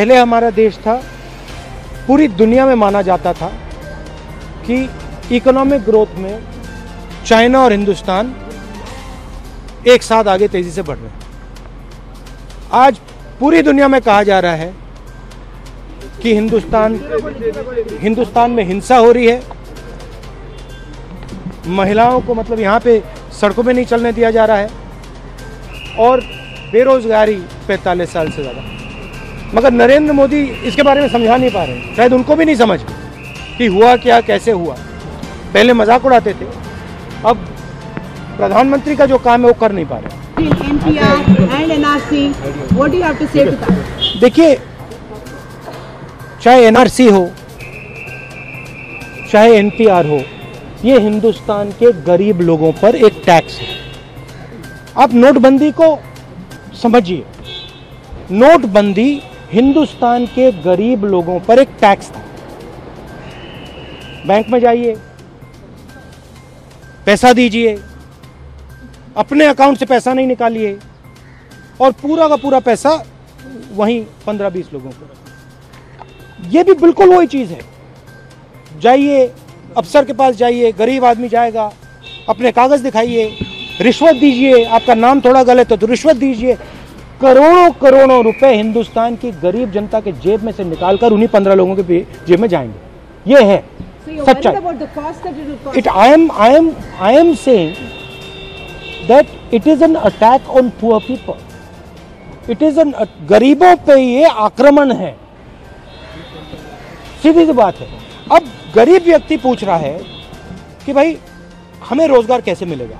पहले हमारा देश था, पूरी दुनिया में माना जाता था कि इकोनॉमिक ग्रोथ में चाइना और हिंदुस्तान एक साथ आगे तेज़ी से बढ़ रहे हैं। आज पूरी दुनिया में कहा जा रहा है कि हिंदुस्तान हिंदुस्तान में हिंसा हो रही है। महिलाओं को मतलब यहाँ पे सड़कों पे नहीं चलने दिया जा रहा है और बेरोजगारी 45 साल से ज़्यादा। मगर नरेंद्र मोदी इसके बारे में समझा नहीं पा रहे शायद उनको भी नहीं समझ कि हुआ क्या कैसे हुआ। पहले मज़ाक उड़ाते थे अब प्रधानमंत्री का जो काम है वो कर नहीं पा रहे? देखिए चाहे एनआरसी हो चाहे एनपीआर हो ये हिंदुस्तान के गरीब लोगों पर एक टैक्स है। आप नोटबंदी को समझिए। नोटबंदी हिंदुस्तान के गरीब लोगों पर एक टैक्स था। बैंक में जाइए, पैसा दीजिए, अपने अकाउंट से पैसा नहीं निकालिए, और पूरा का पूरा पैसा वहीं पंद्रह बीस लोगों को। ये भी बिल्कुल वही चीज़ है। जाइए, अफसर के पास जाइए, गरीब आदमी जाएगा, अपने कागज़ दिखाइए, रिश्वत दीजिए, आपका नाम थोड़ा गलत है तो रिश्वत दीजिए करोड़ों करोड़ों रुपए हिंदुस्तान की गरीब जनता के जेब में से निकालकर उन्हीं पंद्रह लोगों के जेब में जाएँगे। ये है सच्चाई। worried I am I am i am saying that it is an attack on poor people. It is an गरीबों पे ये आक्रमण है। सीधी सी बात है। अब गरीब व्यक्ति पूछ रहा है कि भाई हमें रोज़गार कैसे मिलेगा?